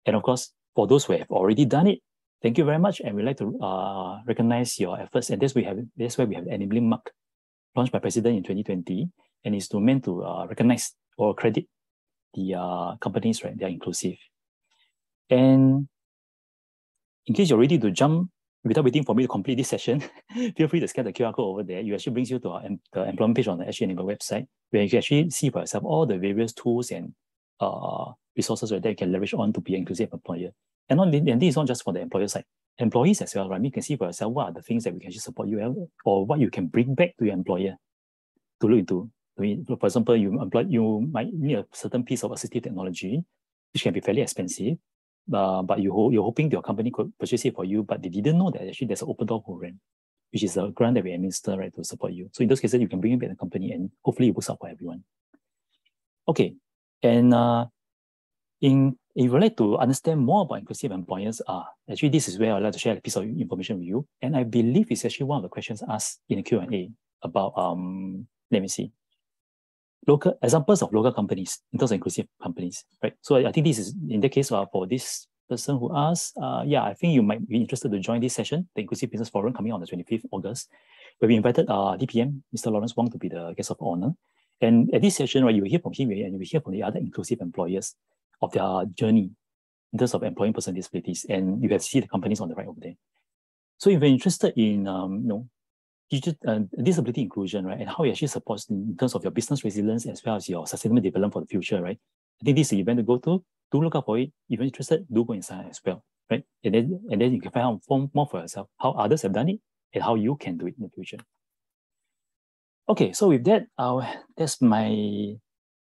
And of course, for those who have already done it, thank you very much, and we'd like to uh, recognize your efforts. And that's we have that's why we have enabling mark launched by President in 2020, and is to meant to uh, recognize or credit the uh, companies, right? They are inclusive. And in case you're ready to jump without waiting for me to complete this session, feel free to scan the QR code over there. It actually brings you to our the employment page on the Enable website, where you can actually see for yourself all the various tools and uh, resources that you can leverage on to be an inclusive employer. And, on, and this is not just for the employer side, employees as well, right? You can see for yourself what are the things that we can actually support you or what you can bring back to your employer to look into. For example, you employ, you might need a certain piece of assistive technology, which can be fairly expensive uh, but you you're hoping your company could purchase it for you, but they didn't know that actually there's an open door program, which is a grant that we administer right to support you. So in those cases, you can bring it back to the company and hopefully it works out for everyone. Okay, and uh, in if you'd like to understand more about inclusive employers, uh, actually this is where I'd like to share a piece of information with you. And I believe it's actually one of the questions asked in the Q&A about, um, let me see, local examples of local companies in terms of inclusive companies, right? So I, I think this is in the case uh, for this person who asked, uh, yeah, I think you might be interested to join this session, the Inclusive Business Forum coming on the 25th August, where we invited uh, DPM, Mr. Lawrence Wong, to be the guest of honor. And at this session, right, you will hear from him and you will hear from the other inclusive employers of their journey in terms of employing person with disabilities. And you can see the companies on the right over there. So if you're interested in um, you know, uh, disability inclusion, right, and how it actually supports in terms of your business resilience as well as your sustainable development for the future, right? I think this is the event to go to. Do look up for it. If you're interested, do go inside as well, right? And then and then you can find out more for yourself how others have done it and how you can do it in the future. Okay, so with that, uh, that's my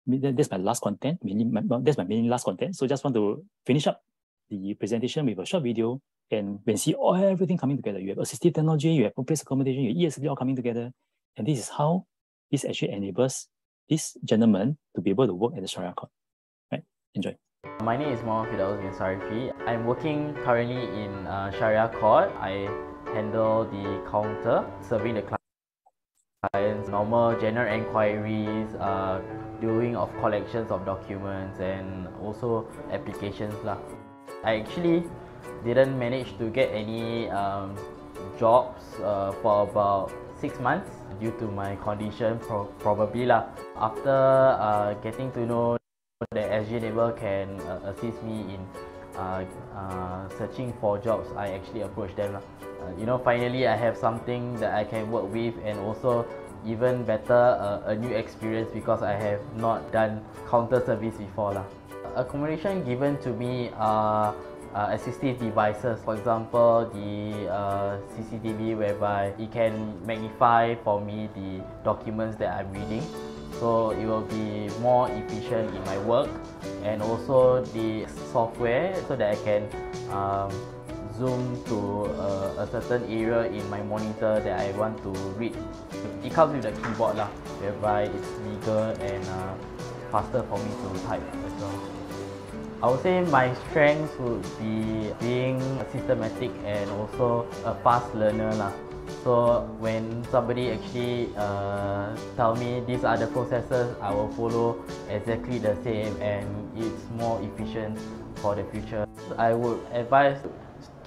that's my last content. Mainly, That's my main last content. So just want to finish up the presentation with a short video and when see all everything coming together, you have assistive technology, you have workplace accommodation, you have ESB all coming together. And this is how this actually enables this gentleman to be able to work at the Sharia court. Right? Enjoy. My name is Mohammad Firdaus bin Sarifi. I'm working currently in uh, Sharia court. I handle the counter, serving the clients, normal general inquiries, uh, doing of collections of documents and also applications. Lah. I actually didn't manage to get any um, jobs uh, for about six months due to my condition pro probably lah. After uh, getting to know that SG can uh, assist me in uh, uh, searching for jobs, I actually approached them lah. Uh, you know, finally I have something that I can work with and also even better a new experience because I have not done counter service before lah. Accommodation given to me are uh, assistive devices. For example, the uh, CCTV whereby it can magnify for me the documents that I'm reading. so it will be more efficient in my work and also the software so that I can um, zoom to a, a, certain area in my monitor that I want to read. It comes with a keyboard lah, whereby it's bigger and uh, faster for me to type as well. I would say my strengths would be being systematic and also a fast learner lah. So when somebody actually uh, tell me these are the processes, I will follow exactly the same and it's more efficient for the future. I would advise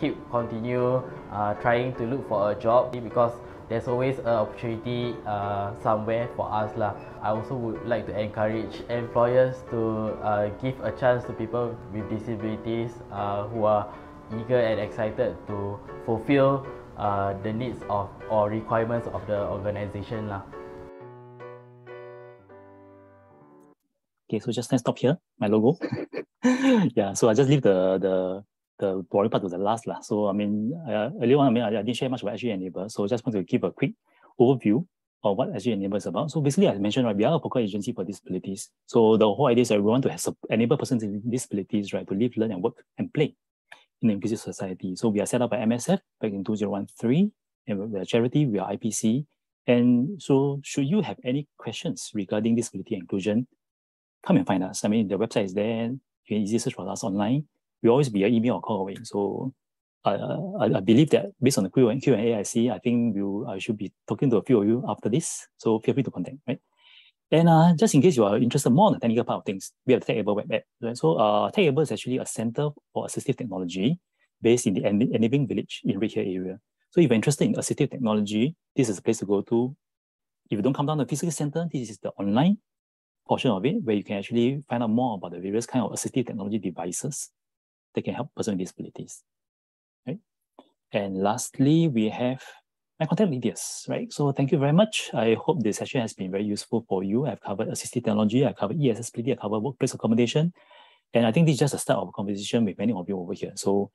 keep continue uh, trying to look for a job because there's always an opportunity uh, somewhere for us lah. I also would like to encourage employers to uh, give a chance to people with disabilities uh, who are eager and excited to fulfill uh, the needs of or requirements of the organization lah. Okay, so just let's stop here. My logo. yeah, so I just leave the the the boring part to the last lah. So I mean, uh, earlier on, I mean, I, I didn't share much about SG Enable. So just want to give a quick overview of what SG Enable is about. So basically, as I mentioned, right, we are a focal agency for disabilities. So the whole idea is that we want to have, enable persons with disabilities, right, to live, learn, and work and play in an inclusive society. So we are set up by MSF back in 2013, and we're a charity, we are IPC. And so should you have any questions regarding disability inclusion, come and find us. I mean, the website is there. You can easily search for us online we always be an email or call away. So I, I, I believe that based on the Q and A I see, I think you I should be talking to a few of you after this. So feel free to contact, right? And uh, just in case you are interested more on the technical part of things, we have the TechAble web app. Right? So uh, TechAble is actually a center for assistive technology based in the Enabling Village in Redhill area. So if you're interested in assistive technology, this is a place to go to. If you don't come down to the physical center, this is the online portion of it where you can actually find out more about the various kind of assistive technology devices that can help persons with disabilities. Right? And lastly, we have my contact details, right? So thank you very much. I hope this session has been very useful for you. I've covered assistive technology, I've covered e-accessibility, I've covered workplace accommodation. And I think this is just a start of a conversation with many of you over here. So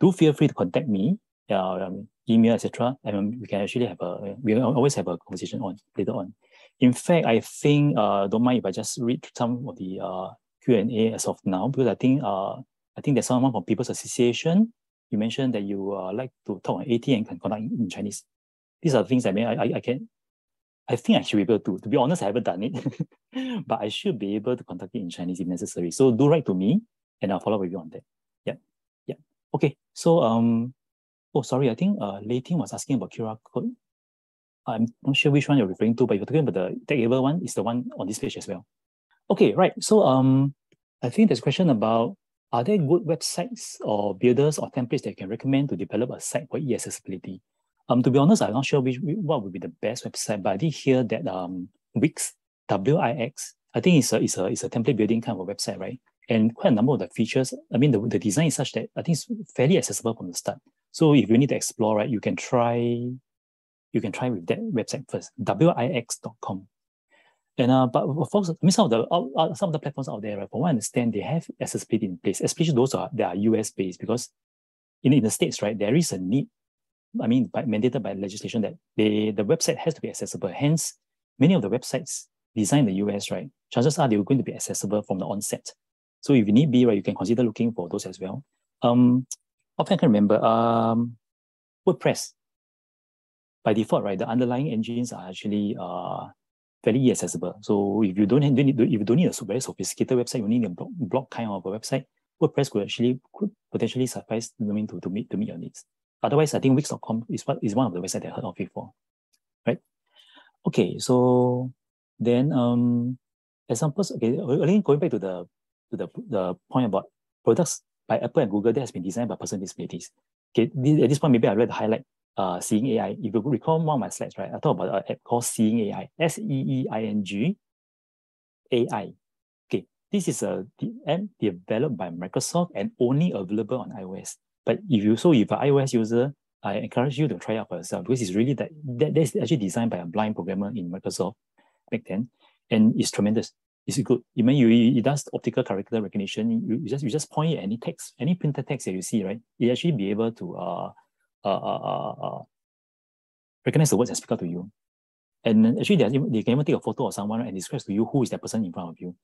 do feel free to contact me, uh, um, email, etc. And we can actually have a, we always have a conversation on later on. In fact, I think, uh, don't mind if I just read some of the uh, Q&A as of now, because I think uh, I think there's someone from People's Association. You mentioned that you uh, like to talk on AT and can conduct in, in Chinese. These are things I mean, I, I, can, I think I should be able to. To be honest, I haven't done it, but I should be able to conduct it in Chinese if necessary. So do write to me and I'll follow up with you on that. Yeah, yeah. Okay, so, um, oh, sorry, I think uh, Leighton was asking about QR code. I'm not sure which one you're referring to, but you're talking about the TechAble one, is the one on this page as well. Okay, right. So um, I think there's a question about are there good websites or builders or templates that you can recommend to develop a site for e-accessibility? Um, to be honest, I'm not sure which what would be the best website, but I did hear that um, Wix, W-I-X, I think it's a, it's, a, it's a template building kind of a website, right? And quite a number of the features, I mean, the, the design is such that I think it's fairly accessible from the start. So if you need to explore, right, you can try, you can try with that website first, wix.com. And uh, but folks, I mean, some of the uh, some of the platforms out there, right, from what I understand, they have accessibility in place, especially those are that are US based, because in, in the states, right, there is a need. I mean, by, mandated by legislation that they the website has to be accessible. Hence, many of the websites designed in the US, right, chances are they're going to be accessible from the onset. So if you need be, right, you can consider looking for those as well. Um, often I can remember, um, WordPress. By default, right, the underlying engines are actually uh fairly accessible. So if you don't need, if you don't need a very sophisticated website, you need a blog, blog kind of a website. WordPress could actually could potentially suffice to, to meet to meet your needs. Otherwise, I think Wix.com is what is one of the websites I heard of before. Right? Okay, so then um examples, okay, again going back to the to the the point about products by Apple and Google that has been designed by person with disabilities. Okay, at this point, maybe I'd like to highlight uh, Seeing AI. If you recall one of my slides, right, I talked about an app called Seeing AI, S-E-E-I-N-G AI. Okay, this is a app developed by Microsoft and only available on iOS. But if you so if you're an iOS user, I encourage you to try out for yourself because it's really that, that that's actually designed by a blind programmer in Microsoft back then, and it's tremendous. It's good. You mean you it does optical character recognition. You, you just you just point at any text, any printed text that you see, right? It actually be able to uh uh, uh, uh, uh, recognize the words and speak out to you. And actually, they, they can even take a photo of someone and describe to you who is that person in front of you.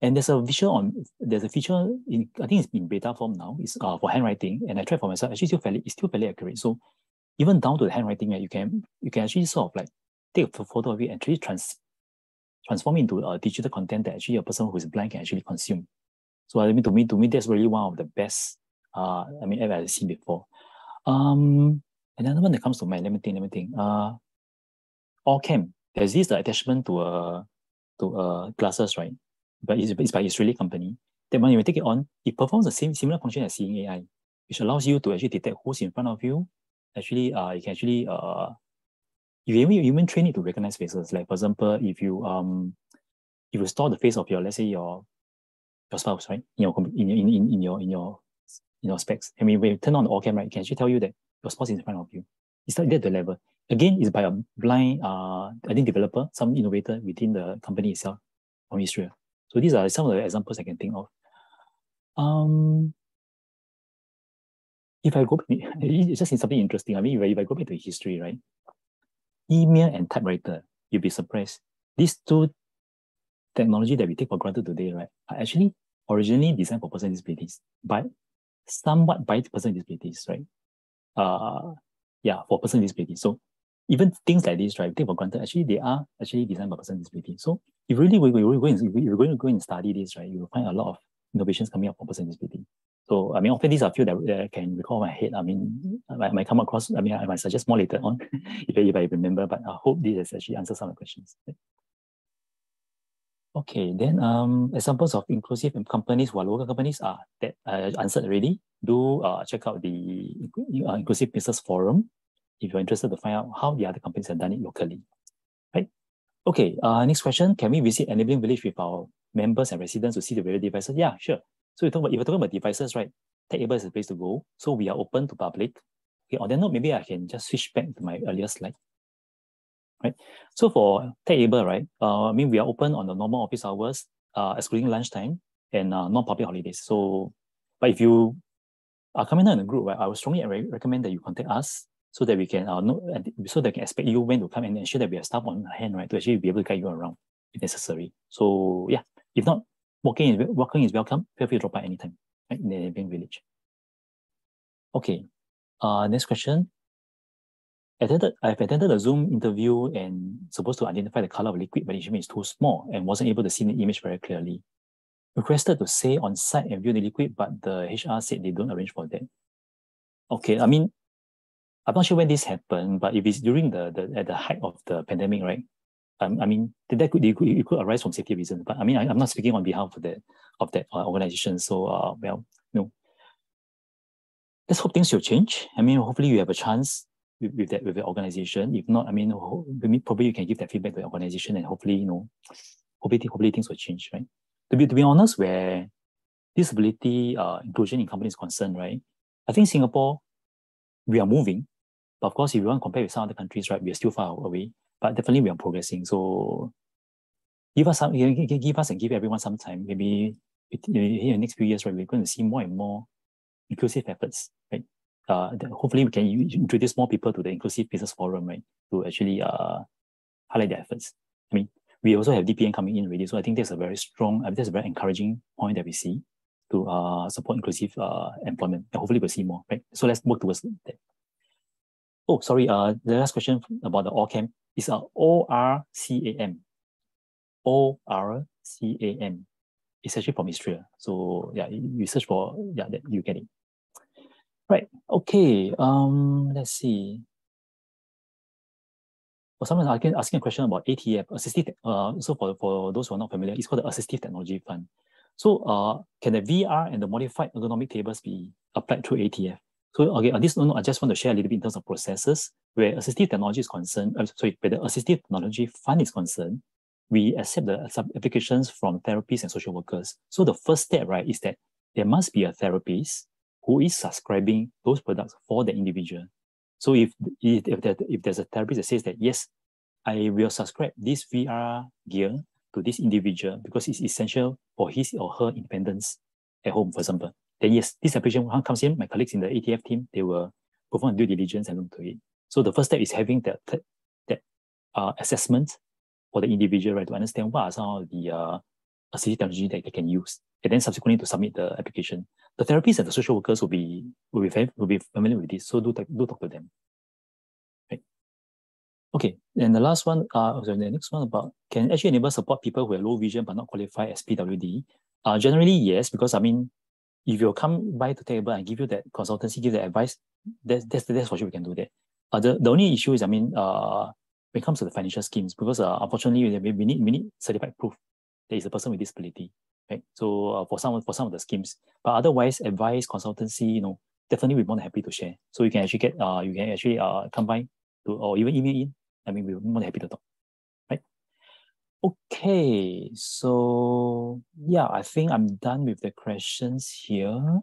And there's a visual on there's a feature in I think it's in beta form now. It's uh, for handwriting, and I tried for myself. Actually, still fairly it's still fairly accurate. So even down to the handwriting, you can you can actually sort of like take a photo of it and actually trans transform into a digital content that actually a person who is blind can actually consume. So I mean, to me, to me, that's really one of the best. Uh, I mean, ever I've seen before. Um, another one that comes to mind. Let me think. Let me think. Uh, OrCam. There's this uh, attachment to a to uh glasses, right? but it's, it's by Israeli company. Then when you take it on, it performs the same similar function as seeing AI, which allows you to actually detect who's in front of you. Actually, uh, you can actually uh, you even, you even train it to recognize faces. Like for example, if you um, if you store the face of your let's say your your spouse, right, in your in in in, in your in your in your specs, I mean, when you turn on the OrCam, right, it can actually tell you that your spouse is in front of you. It's not that the level. Again, it's by a blind, uh, I think developer, some innovator within the company itself from Israel. So these are some of the examples I can think of. Um, if I go it's just something interesting. I mean, if I go back to history, right? Email and typewriter, you'll be surprised. These two technology that we take for granted today, right, are actually originally designed for person with disabilities, but somewhat by person with disabilities, right? Uh, yeah, for person with disabilities. So even things like this, right, take for granted, actually they are actually designed by person with disabilities. So if really we, we, we you're going to go and study this, right, you will find a lot of innovations coming up for person with disability. So, I mean, often these are few that, I can recall my head. I mean, I might come across, I mean, I might suggest more later on if, if I remember, but I hope this has actually answered some of the questions. Okay, then um, examples of inclusive companies who are local companies are that I answered already. Do uh, check out the uh, Inclusive Business Forum if you're interested to find out how the other companies have done it locally. Right? Okay, uh, next question. Can we visit Enabling Village with our members and residents to see the various devices? Yeah, sure. So you talk about, if you're talking about devices, right, TechAble is the place to go. So we are open to public. Okay, on that note, maybe I can just switch back to my earlier slide. Right. So for TechAble, right, uh, I mean, we are open on the normal office hours, uh, excluding lunchtime and uh, non-public holidays. So, but if you are coming down in a group, right, I would strongly recommend that you contact us so that we can uh, know, so they can expect you when to come and ensure that we have staff on hand, right, to actually be able to guide you around if necessary. So yeah, if not, walking is walking is welcome. Feel free to drop by anytime, right, in the Enabling Village. Okay, uh, next question. Attended, I've attended a Zoom interview and supposed to identify the color of liquid, but the image is too small and wasn't able to see the image very clearly. Requested to say on site and view the liquid, but the HR said they don't arrange for that. Okay, I mean, I'm not sure when this happened, but if it's during the, the at the height of the pandemic, right? Um, I mean, that could it, could it could arise from safety reasons. But I mean, I, am not speaking on behalf of that of that uh, organization. So, uh, well, no. Let's hope things will change. I mean, hopefully you have a chance with, with that with the organization. If not, I mean, probably you can give that feedback to the organization, and hopefully, you know, hopefully, hopefully things will change, right? To be to be honest, where disability uh, inclusion in companies concerned, right? I think Singapore, we are moving, but of course, if you want to compare with some other countries, right, we are still far away. But definitely we are progressing. So give us some, give us and give everyone some time. Maybe in the next few years, right, we're going to see more and more inclusive efforts, right? Uh, hopefully we can introduce more people to the inclusive business forum, right, to actually uh, highlight their efforts. I mean, we also have DPM coming in already, so I think that's a very strong, uh, that's a very encouraging point that we see to uh, support inclusive uh, employment. And hopefully we'll see more, right? So let's work towards that. Oh, sorry. Uh, the last question about the ORCAM is a O R C A M. O R C A M. It's actually from Israel. So yeah, you search for yeah, that you get it. Right. Okay. Um. Let's see. For someone asking, asking a question about ATF, assistive. Uh. So for for those who are not familiar, it's called the Assistive Technology Fund. So uh, can the VR and the modified ergonomic tables be applied through ATF? So okay, on this note, I just want to share a little bit in terms of processes where assistive technology is concerned. Uh, sorry, where the assistive technology fund is concerned, we accept the applications from therapists and social workers. So the first step, right, is that there must be a therapist who is subscribing those products for the individual. So if if, if, if there's a therapist that says that yes, I will subscribe this VR gear to this individual because it's essential for his or her independence at home, for example then yes, this application comes in, my colleagues in the ATF team, they will perform due diligence and look to it. So the first step is having that, that uh, assessment for the individual, right, to understand what are some of the uh, assistive technology that they can use, and then subsequently to submit the application. The therapists and the social workers will be will be will be familiar with this, so do do talk to them. Right. Okay, and the last one, uh, sorry, the next one about can SG Enable support people who have low vision but not qualify as PWD. Uh, generally yes, because I mean, if you come by TechAble and give you that consultancy, give the advice, that's that's that's for sure we can do that. Uh, the, the only issue is, I mean, uh, when it comes to the financial schemes, because uh, unfortunately we, we need we need certified proof is a person with disability, right? So uh, for some for some of the schemes, but otherwise, advice, consultancy, you know, definitely we're more than happy to share. So you can actually get uh you can actually uh come by to or even email in. I mean, we're more than happy to talk, right? Okay, so yeah, I think I'm done with the questions here.